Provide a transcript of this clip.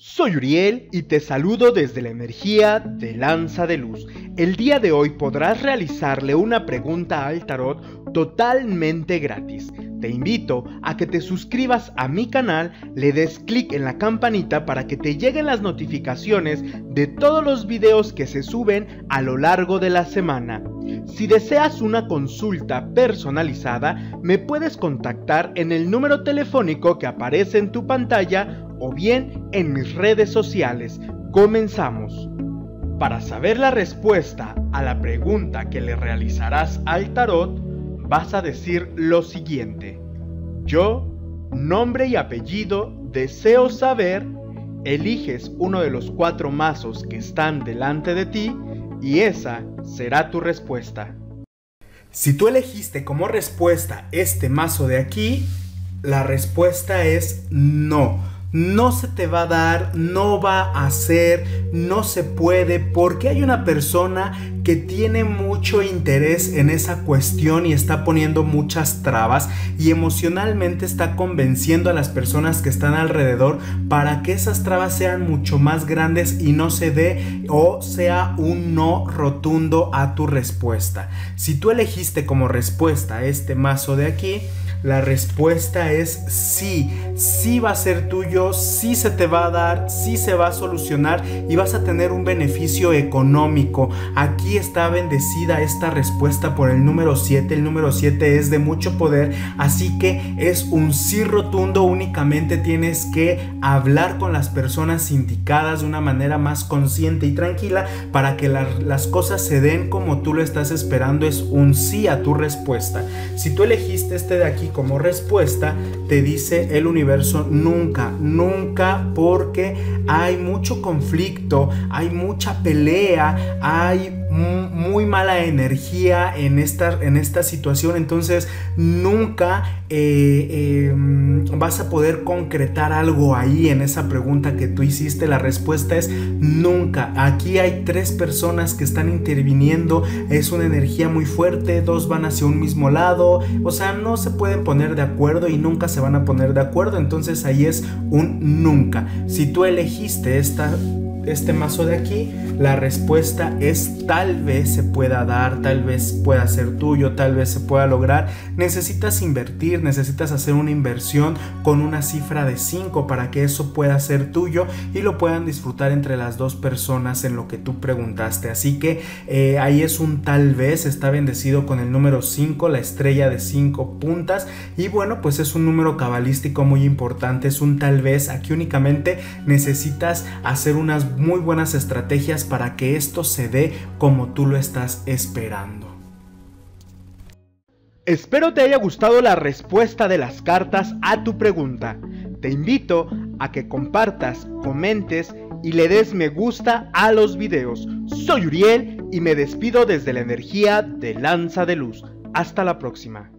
Soy Uriel y te saludo desde la energía de Lanza de Luz. El día de hoy podrás realizarle una pregunta al tarot totalmente gratis. Te invito a que te suscribas a mi canal, le des clic en la campanita para que te lleguen las notificaciones de todos los videos que se suben a lo largo de la semana. Si deseas una consulta personalizada, me puedes contactar en el número telefónico que aparece en tu pantalla o bien en mis redes sociales. Comenzamos. Para saber la respuesta a la pregunta que le realizarás al tarot, vas a decir lo siguiente. Yo, nombre y apellido, deseo saber, eliges uno de los cuatro mazos que están delante de ti y esa será tu respuesta. Si tú elegiste como respuesta este mazo de aquí, la respuesta es no no se te va a dar, no va a ser, no se puede, porque hay una persona que tiene mucho interés en esa cuestión y está poniendo muchas trabas y emocionalmente está convenciendo a las personas que están alrededor para que esas trabas sean mucho más grandes y no se dé o sea un no rotundo a tu respuesta. Si tú elegiste como respuesta este mazo de aquí, la respuesta es sí, sí va a ser tuyo, sí se te va a dar, sí se va a solucionar y vas a tener un beneficio económico. Aquí está bendecida esta respuesta por el número 7. El número 7 es de mucho poder, así que es un sí rotundo. Únicamente tienes que hablar con las personas indicadas de una manera más consciente y tranquila para que las cosas se den como tú lo estás esperando. Es un sí a tu respuesta. Si tú elegiste este de aquí como respuesta te dice el universo nunca, nunca porque hay mucho conflicto, hay mucha pelea, hay muy mala energía en esta, en esta situación, entonces nunca eh, em, vas a poder concretar algo ahí en esa pregunta que tú hiciste. La respuesta es nunca. Aquí hay tres personas que están interviniendo, es una energía muy fuerte, dos van hacia un mismo lado, o sea, no se pueden poner de acuerdo y nunca se van a poner de acuerdo, entonces ahí es un nunca. Si tú elegiste esta este mazo de aquí, la respuesta es tal vez se pueda dar, tal vez pueda ser tuyo, tal vez se pueda lograr. Necesitas invertir, necesitas hacer una inversión con una cifra de 5 para que eso pueda ser tuyo y lo puedan disfrutar entre las dos personas en lo que tú preguntaste. Así que eh, ahí es un tal vez, está bendecido con el número 5, la estrella de 5 puntas y bueno, pues es un número cabalístico muy importante, es un tal vez. Aquí únicamente necesitas hacer unas muy buenas estrategias para que esto se dé como tú lo estás esperando. Espero te haya gustado la respuesta de las cartas a tu pregunta. Te invito a que compartas, comentes y le des me gusta a los videos. Soy Uriel y me despido desde la energía de Lanza de Luz. Hasta la próxima.